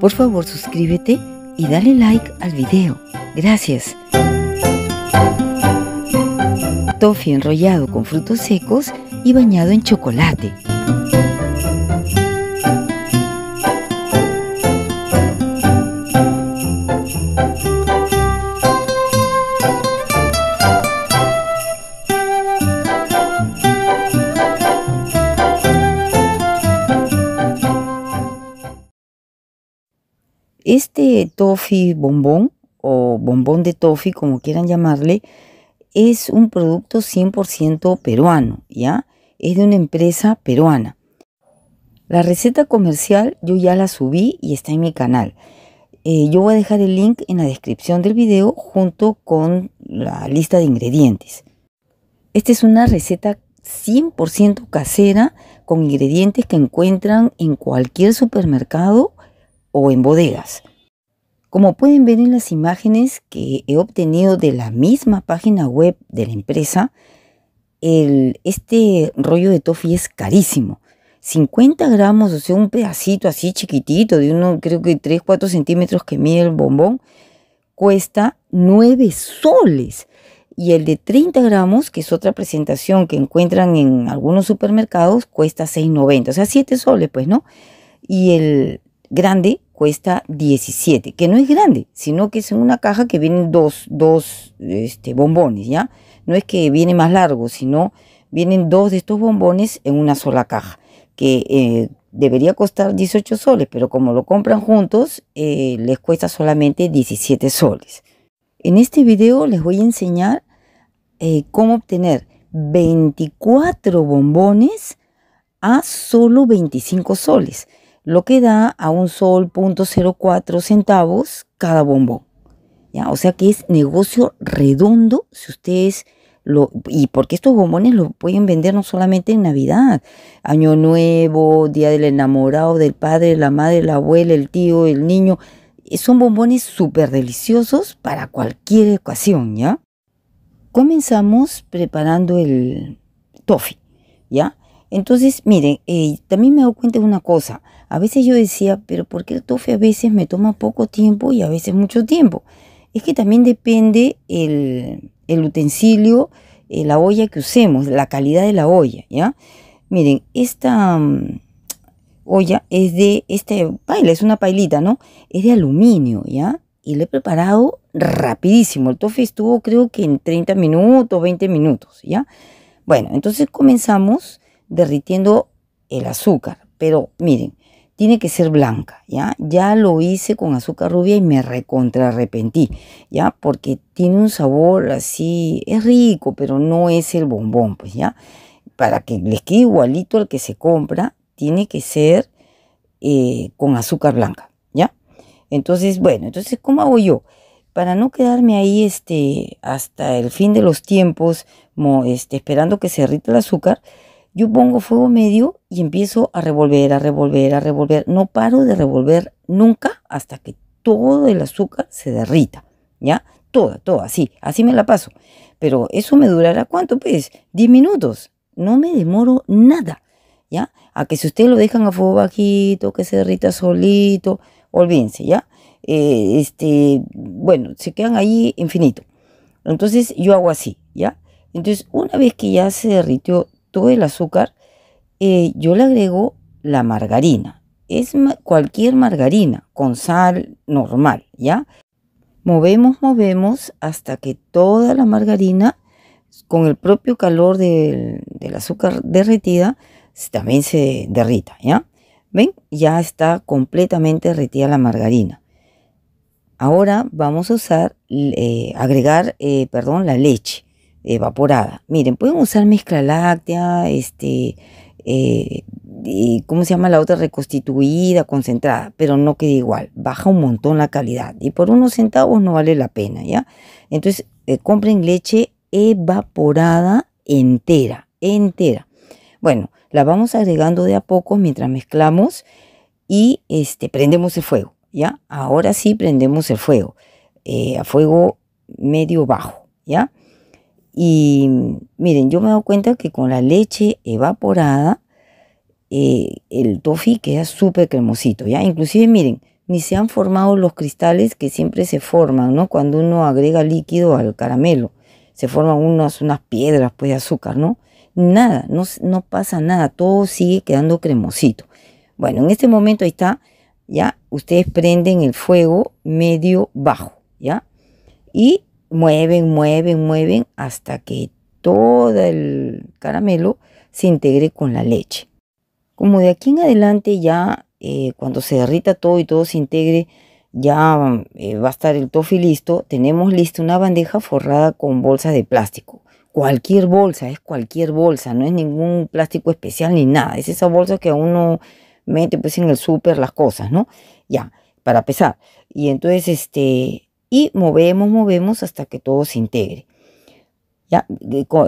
Por favor suscríbete y dale like al video. Gracias. Toffee enrollado con frutos secos y bañado en chocolate. Toffee bombón o bombón de toffee, como quieran llamarle, es un producto 100% peruano, ¿ya? Es de una empresa peruana. La receta comercial yo ya la subí y está en mi canal. Eh, yo voy a dejar el link en la descripción del video junto con la lista de ingredientes. Esta es una receta 100% casera con ingredientes que encuentran en cualquier supermercado o en bodegas. Como pueden ver en las imágenes que he obtenido de la misma página web de la empresa, este rollo de toffee es carísimo. 50 gramos, o sea, un pedacito así chiquitito, de uno creo que 3, 4 centímetros que mide el bombón, cuesta 9 soles. Y el de 30 gramos, que es otra presentación que encuentran en algunos supermercados, cuesta 6,90. O sea, 7 soles, pues, ¿no? Y el grande cuesta 17, que no es grande, sino que es en una caja que vienen dos, dos este, bombones, ¿ya? No es que viene más largo, sino vienen dos de estos bombones en una sola caja, que eh, debería costar 18 soles, pero como lo compran juntos, eh, les cuesta solamente 17 soles. En este video les voy a enseñar eh, cómo obtener 24 bombones a solo 25 soles lo que da a un sol punto centavos cada bombón. ¿ya? O sea que es negocio redondo si ustedes lo... Y porque estos bombones los pueden vender no solamente en Navidad, Año Nuevo, Día del Enamorado, del padre, la madre, la abuela, el tío, el niño. Son bombones súper deliciosos para cualquier ocasión, ¿ya? Comenzamos preparando el toffee, ¿ya? Entonces, miren, eh, también me doy cuenta de una cosa. A veces yo decía, pero ¿por qué el tofe a veces me toma poco tiempo y a veces mucho tiempo? Es que también depende el, utensilio, eh, la olla que usemos, la calidad de la olla, ¿ya? Miren, esta mm, olla es de, este paila, es una pailita, ¿no? Es de aluminio, ¿ya? Y lo he preparado rapidísimo. El tofe estuvo creo que en 30 minutos, 20 minutos, ¿ya? Bueno, entonces comenzamos derritiendo el azúcar. Pero miren, tiene que ser blanca, ¿ya? Ya lo hice con azúcar rubia y me recontra arrepentí, ¿ya? Porque tiene un sabor así, es rico, pero no es el bombón, pues, ¿ya? Para que les quede igualito al que se compra, tiene que ser eh, con azúcar blanca, ¿ya? Entonces, bueno, entonces, ¿cómo hago yo? Para no quedarme ahí este, hasta el fin de los tiempos, este, esperando que se derrita el azúcar, yo pongo fuego medio y empiezo a revolver, a revolver, a revolver. No paro de revolver nunca hasta que todo el azúcar se derrita, ¿ya? Toda, toda, así, así me la paso. Pero eso me durará cuánto, pues, 10 minutos. No me demoro nada, ¿ya? A que si ustedes lo dejan a fuego bajito, que se derrita solito, olvídense, ¿ya? Eh, este, bueno, se quedan ahí infinito. Entonces yo hago así, ¿ya? Entonces una vez que ya se derritió todo el azúcar, eh, yo le agrego la margarina. Es cualquier margarina con sal normal, ¿ya? Movemos, movemos hasta que toda la margarina, con el propio calor del, azúcar derretida, también se derrita, ¿ya? ¿Ven? Ya está completamente derretida la margarina. Ahora vamos a usar, eh, agregar, eh, perdón, la leche evaporada. Miren, pueden usar mezcla láctea, este, eh, ¿cómo se llama la otra? Reconstituida, concentrada, pero no queda igual, baja un montón la calidad y por unos centavos no vale la pena, ¿ya? Entonces, eh, compren leche evaporada entera, entera. Bueno, la vamos agregando de a poco mientras mezclamos y este, prendemos el fuego, ¿ya? Ahora sí prendemos el fuego, eh, a fuego medio bajo, ¿ya? Y miren, yo me dado cuenta que con la leche evaporada, eh, el toffee queda súper cremosito, ¿ya? Inclusive, miren, ni se han formado los cristales que siempre se forman, ¿no? Cuando uno agrega líquido al caramelo. Se forman unas, unas piedras pues, de azúcar, ¿no? Nada, no, no pasa nada, todo sigue quedando cremosito. Bueno, en este momento ahí está, ya, ustedes prenden el fuego medio bajo, ¿ya? Y mueven, mueven, mueven hasta que todo el caramelo se integre con la leche. Como de aquí en adelante ya eh, cuando se derrita todo y todo se integre, ya eh, va a estar el toffee listo. Tenemos lista una bandeja forrada con bolsas de plástico. Cualquier bolsa, es cualquier bolsa, no es ningún plástico especial ni nada. Es esa bolsa que uno mete pues en el súper las cosas, ¿no? Ya, para pesar. Y entonces, este, y movemos, movemos hasta que todo se integre. Ya,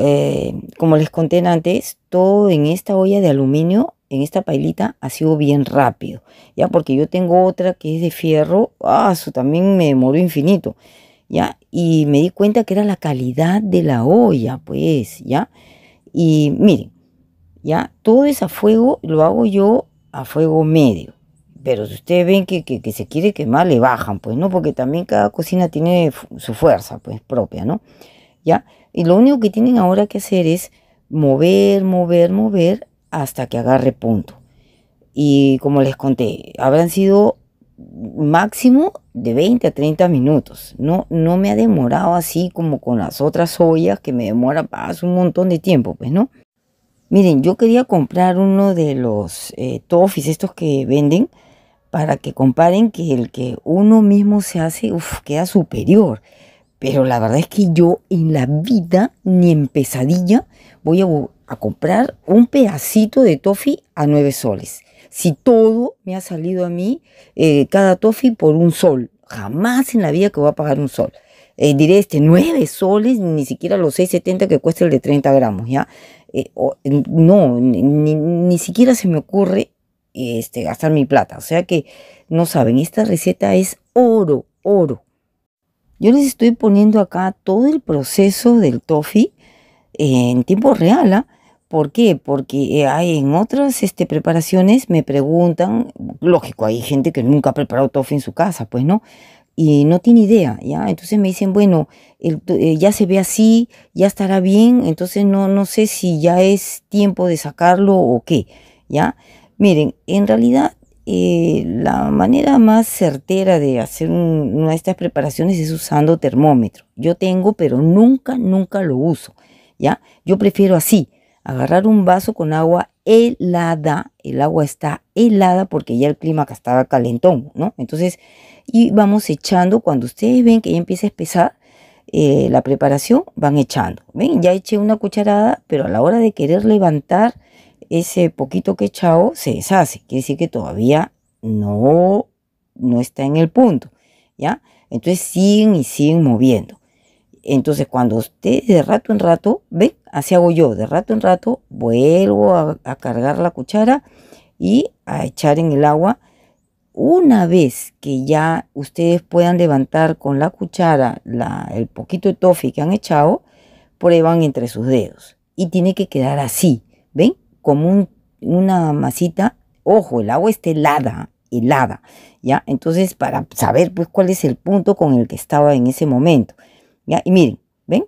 eh, como les conté antes, todo en esta olla de aluminio en esta pailita ha sido bien rápido, ya porque yo tengo otra que es de fierro, ah, eso también me demoró infinito, ya, y me di cuenta que era la calidad de la olla, pues, ya, y miren, ya, todo es a fuego, lo hago yo a fuego medio, pero si ustedes ven que, que, se quiere quemar, le bajan, pues, ¿no? Porque también cada cocina tiene su fuerza, pues, propia, ¿no? Ya, y lo único que tienen ahora que hacer es mover, mover, mover hasta que agarre punto. Y como les conté, habrán sido máximo de 20 a 30 minutos. No, no me ha demorado así como con las otras ollas que me demora paso un montón de tiempo, pues, ¿no? Miren, yo quería comprar uno de los eh, toffees estos que venden para que comparen que el que uno mismo se hace, uf, queda superior. Pero la verdad es que yo en la vida, ni en pesadilla, voy a comprar un pedacito de toffee a 9 soles. Si todo me ha salido a mí, eh, cada toffee por un sol. Jamás en la vida que voy a pagar un sol. Eh, diré este, 9 soles, ni siquiera los 6,70 que cuesta el de 30 gramos, ¿ya? Eh, no, ni, siquiera se me ocurre este, gastar mi plata. O sea que, no saben, esta receta es oro, oro. Yo les estoy poniendo acá todo el proceso del toffee en tiempo real, ¿ah? ¿Por qué? Porque eh, hay en otras este, preparaciones me preguntan, lógico, hay gente que nunca ha preparado tofu en su casa, pues no, y no tiene idea, ¿ya? Entonces me dicen, bueno, eh, ya se ve así, ya estará bien, entonces no, no sé si ya es tiempo de sacarlo o qué, ¿ya? Miren, en realidad eh, la manera más certera de hacer una de estas preparaciones es usando termómetro. Yo tengo, pero nunca, nunca lo uso, ¿ya? Yo prefiero así agarrar un vaso con agua helada, el agua está helada porque ya el clima estaba calentón, ¿no? Entonces, y vamos echando, cuando ustedes ven que ya empieza a espesar eh, la preparación, van echando. ¿Ven? Ya eché una cucharada, pero a la hora de querer levantar ese poquito que he echado, se deshace. Quiere decir que todavía no, no está en el punto, ¿ya? Entonces siguen y siguen moviendo. Entonces, cuando usted de rato en rato, ve, así hago yo, de rato en rato, vuelvo a, cargar la cuchara y a echar en el agua. Una vez que ya ustedes puedan levantar con la cuchara el poquito de toffee que han echado, prueban entre sus dedos. Y tiene que quedar así, ¿ven? Como una masita. Ojo, el agua está helada, helada, ¿ya? Entonces, para saber pues cuál es el punto con el que estaba en ese momento. Y miren, ¿ven?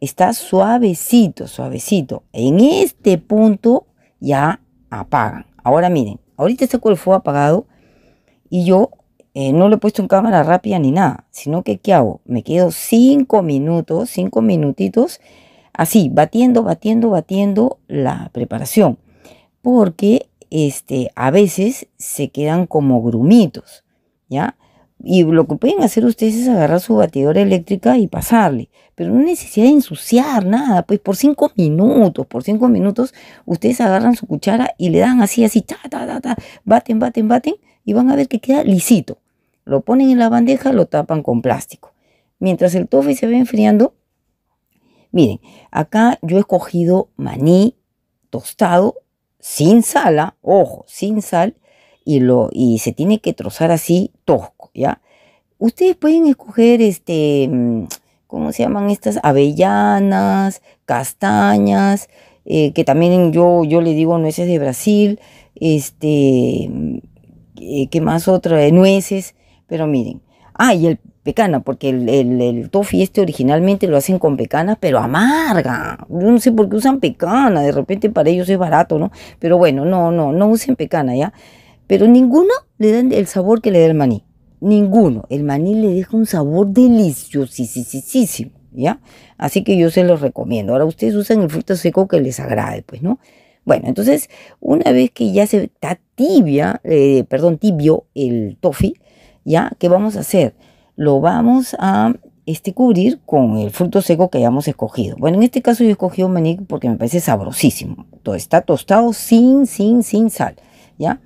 Está suavecito, suavecito. En este punto ya apagan. Ahora miren, ahorita está el fuego apagado y yo eh, no le he puesto en cámara rápida ni nada, sino que ¿qué hago? Me quedo cinco minutos, cinco minutitos, así, batiendo, batiendo, batiendo la preparación. Porque este, a veces se quedan como grumitos, ¿ya? Y lo que pueden hacer ustedes es agarrar su batidora eléctrica y pasarle. Pero no necesidad de ensuciar nada. Pues por cinco minutos, por cinco minutos, ustedes agarran su cuchara y le dan así, así, ta, ta, ta, ta, baten, baten, baten, y van a ver que queda lisito. Lo ponen en la bandeja, lo tapan con plástico. Mientras el tofu se va enfriando, miren, acá yo he escogido maní tostado sin sal, ¿ah? ojo, sin sal, y, lo, y se tiene que trozar así tosco, ¿ya? Ustedes pueden escoger, este, mm, ¿cómo se llaman estas? Avellanas, castañas, eh, que también yo, yo le digo nueces de Brasil, este, eh, ¿qué más otra? De nueces, pero miren. Ah, y el pecana, porque el, el, este originalmente lo hacen con pecana, pero amarga. No sé por qué usan pecana, de repente para ellos es barato, ¿no? Pero bueno, no, no, no usen pecana, ¿ya? Pero ninguno le dan el sabor que le da el maní. Ninguno. El maní le deja un sabor deliciosísimo, ¿ya? Así que yo se los recomiendo. Ahora ustedes usan el fruto seco que les agrade, pues, ¿no? Bueno, entonces, una vez que ya se está tibia, eh, perdón, tibio el toffee, ¿ya? ¿Qué vamos a hacer? Lo vamos a este, cubrir con el fruto seco que hayamos escogido. Bueno, en este caso yo he escogido maní porque me parece sabrosísimo. Todo está tostado sin, sin, sin sal, ¿ya?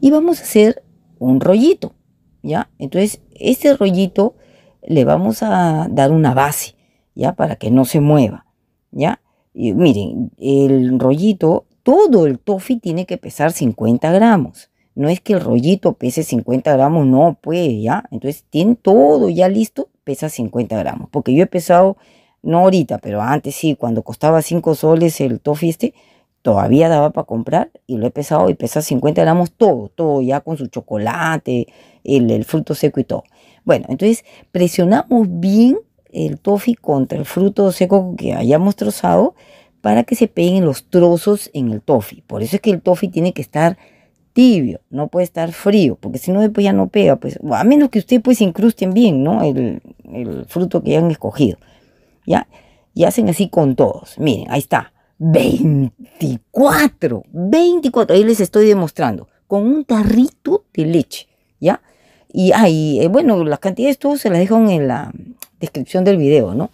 Y vamos a hacer un rollito, ¿ya? Entonces, este rollito le vamos a dar una base, ¿ya? Para que no se mueva, ¿ya? Y miren, el rollito, todo el toffee tiene que pesar 50 gramos. No es que el rollito pese 50 gramos, no, pues ya. Entonces tiene todo ya listo, pesa 50 gramos. Porque yo he pesado, no ahorita, pero antes sí, cuando costaba 5 soles el toffee este, todavía daba para comprar y lo he pesado y pesa 50 gramos todo, todo ya con su chocolate, el, el fruto seco y todo. Bueno, entonces presionamos bien el toffee contra el fruto seco que hayamos trozado para que se peguen los trozos en el toffee. Por eso es que el toffee tiene que estar no puede estar frío, porque si no después ya no pega, pues, a menos que ustedes pues incrusten bien, ¿no? El, fruto que hayan escogido. Y hacen así con todos. Miren, ahí está, 24, 24, ahí les estoy demostrando, con un tarrito de leche, ¿ya? Y ahí, eh, bueno, las cantidades todos se las dejan en la descripción del video, ¿no?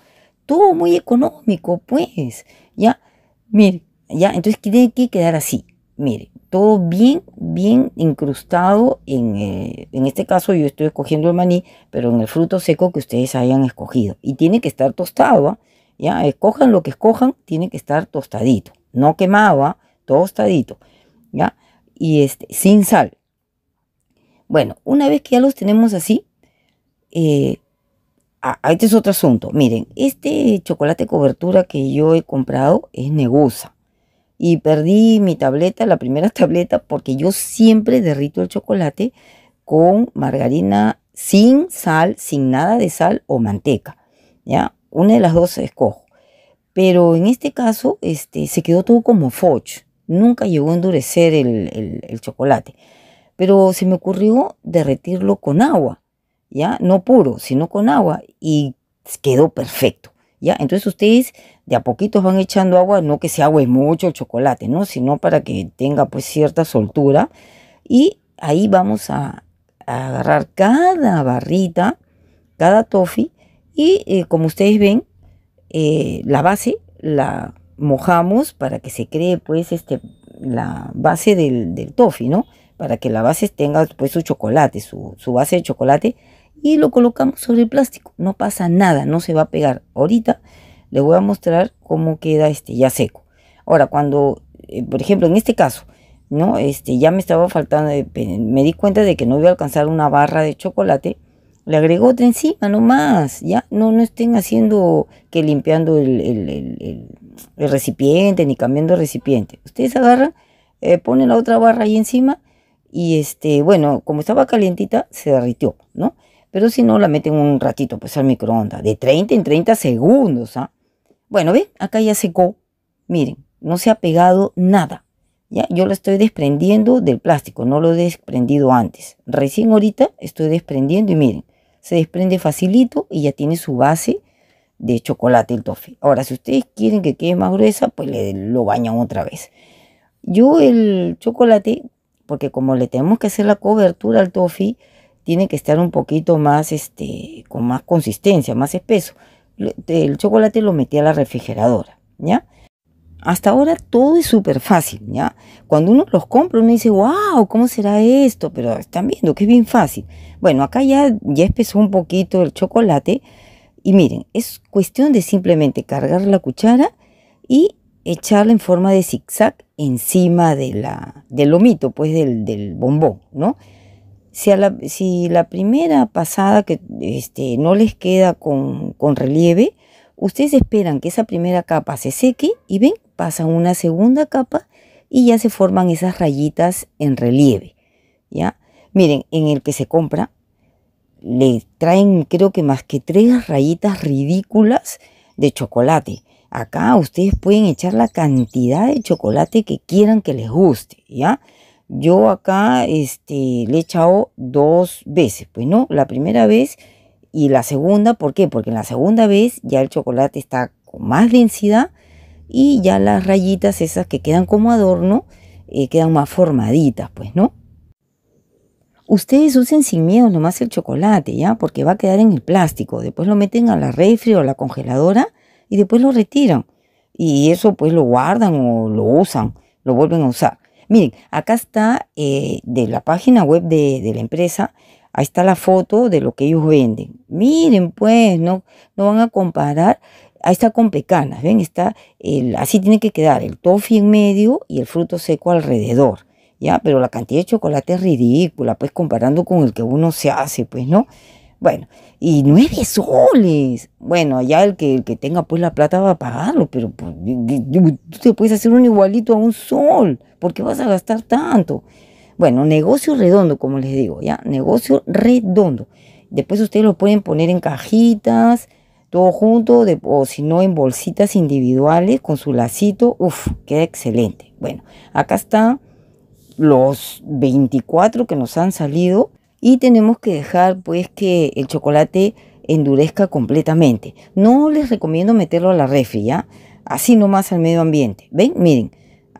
Todo muy económico, pues, ¿ya? Miren, ¿ya? Entonces tiene que quedar así, miren todo bien, bien incrustado en, eh, en este caso yo estoy escogiendo el maní, pero en el fruto seco que ustedes hayan escogido. Y tiene que estar tostado, ¿ah? ¿ya? Escojan lo que escojan, tiene que estar tostadito, no quemado, ¿ah? tostadito, ¿ya? Y este, sin sal. Bueno, una vez que ya los tenemos así, eh, este es otro asunto. Miren, este chocolate cobertura que yo he comprado es Negusa y perdí mi tableta, la primera tableta, porque yo siempre derrito el chocolate con margarina sin sal, sin nada de sal o manteca. ¿ya? Una de las dos escojo. Pero en este caso este, se quedó todo como foch. Nunca llegó a endurecer el, el chocolate. Pero se me ocurrió derretirlo con agua. ¿ya? No puro, sino con agua. Y quedó perfecto. ¿ya? Entonces ustedes de a poquitos van echando agua, no que se agüe mucho el chocolate, ¿no? Sino para que tenga pues cierta soltura. Y ahí vamos a, agarrar cada barrita, cada toffee y eh, como ustedes ven, eh, la base la mojamos para que se cree pues este, la base del, del toffee, ¿no? Para que la base tenga pues su chocolate, su, su base de chocolate y lo colocamos sobre el plástico. No pasa nada, no se va a pegar. Ahorita les voy a mostrar cómo queda este ya seco. Ahora, cuando, eh, por ejemplo, en este caso, ¿no? Este, ya me estaba faltando, me di cuenta de que no iba a alcanzar una barra de chocolate, le agregó otra encima nomás, ya, no, no estén haciendo que limpiando el, recipiente ni cambiando el recipiente. Ustedes agarran, eh, ponen la otra barra ahí encima y este, bueno, como estaba calientita, se derritió, ¿no? Pero si no, la meten un ratito pues al microondas, de 30 en 30 segundos, ¿ah? Bueno, ¿ven? Acá ya secó. Miren, no se ha pegado nada. ¿ya? Yo lo estoy desprendiendo del plástico, no lo he desprendido antes. Recién ahorita estoy desprendiendo y miren, se desprende facilito y ya tiene su base de chocolate el toffee. Ahora, si ustedes quieren que quede más gruesa, pues le, lo bañan otra vez. Yo el chocolate, porque como le tenemos que hacer la cobertura al toffee, tiene que estar un poquito más, este, con más consistencia, más espeso. El chocolate lo metí a la refrigeradora, ¿ya? Hasta ahora todo es súper fácil, ¿ya? Cuando uno los compra, uno dice, wow, ¿cómo será esto? Pero están viendo que es bien fácil. Bueno, acá ya, ya espesó un poquito el chocolate. Y miren, es cuestión de simplemente cargar la cuchara y echarla en forma de zigzag encima de la, del lomito, pues del, del bombón, ¿no? Si, la, primera pasada que este, no les queda con, con relieve, ustedes esperan que esa primera capa se seque y ven, pasan una segunda capa y ya se forman esas rayitas en relieve. ¿ya? Miren, en el que se compra, le traen creo que más que tres rayitas ridículas de chocolate. Acá ustedes pueden echar la cantidad de chocolate que quieran que les guste, ¿ya? Yo acá este, le he echado dos veces, pues no, la primera vez y la segunda, ¿por qué? Porque en la segunda vez ya el chocolate está con más densidad y ya las rayitas esas que quedan como adorno eh, quedan más formaditas, pues, ¿no? Ustedes usen sin miedo nomás el chocolate, ¿ya? Porque va a quedar en el plástico. Después lo meten a la refri o a la congeladora y después lo retiran. Y eso pues lo guardan o lo usan, lo vuelven a usar. Miren, acá está eh, de la página web de, la empresa, ahí está la foto de lo que ellos venden. Miren pues, no, no van a comparar. Ahí está con pecanas, ¿ven? Está el, así tiene que quedar el toffee en medio y el fruto seco alrededor. ¿Ya? Pero la cantidad de chocolate es ridícula, pues comparando con el que uno se hace, pues, ¿no? Bueno, y nueve soles. Bueno, ya el que, el que tenga pues la plata va a pagarlo, pero pues, tú te puedes hacer un igualito a un sol. ¿Por qué vas a gastar tanto? Bueno, negocio redondo, como les digo, ¿ya? Negocio redondo. Después ustedes lo pueden poner en cajitas, todo junto, de, o si no en bolsitas individuales con su lacito. Uf, queda excelente. Bueno, acá están los 24 que nos han salido y tenemos que dejar pues que el chocolate endurezca completamente. No les recomiendo meterlo a la refri, ¿ya? Así nomás al medio ambiente. ¿Ven? Miren,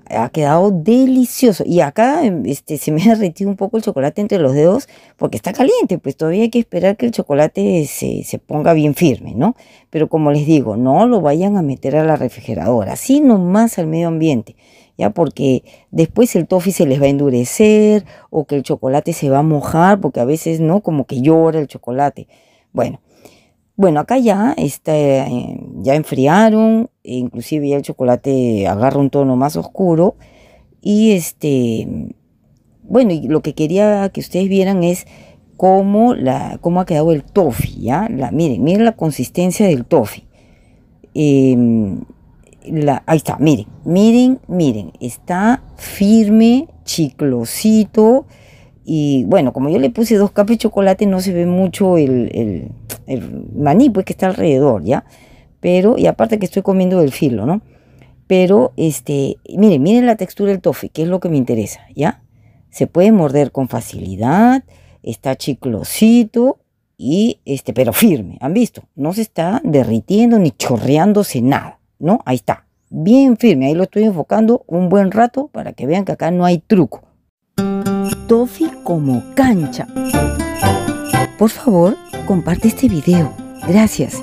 ha quedado delicioso. Y acá este, se me ha derretido un poco el chocolate entre los dedos porque está caliente, pues todavía hay que esperar que el chocolate se, se, ponga bien firme, ¿no? Pero como les digo, no lo vayan a meter a la refrigeradora, así nomás al medio ambiente. ¿Ya? Porque después el toffee se les va a endurecer o que el chocolate se va a mojar, porque a veces, ¿no? Como que llora el chocolate. Bueno, bueno, acá ya está, eh, ya enfriaron, e inclusive ya el chocolate agarra un tono más oscuro y este, bueno, y lo que quería que ustedes vieran es cómo, la, cómo ha quedado el toffee, ¿ya? La, miren, miren la consistencia del toffee. Eh, ahí está, miren, miren, miren, está firme, chiclosito. Y bueno, como yo le puse dos capas de chocolate, no se ve mucho el, maní, pues que está alrededor, ¿ya? Pero, y aparte que estoy comiendo del filo, ¿no? Pero, este, miren, miren la textura del toffee, que es lo que me interesa, ¿ya? Se puede morder con facilidad, está chiclosito y, este, pero firme, ¿han visto? No se está derritiendo ni chorreándose nada. ¿No? Ahí está, bien firme, ahí lo estoy enfocando un buen rato para que vean que acá no hay truco. Toffee como cancha. Por favor, comparte este video. Gracias.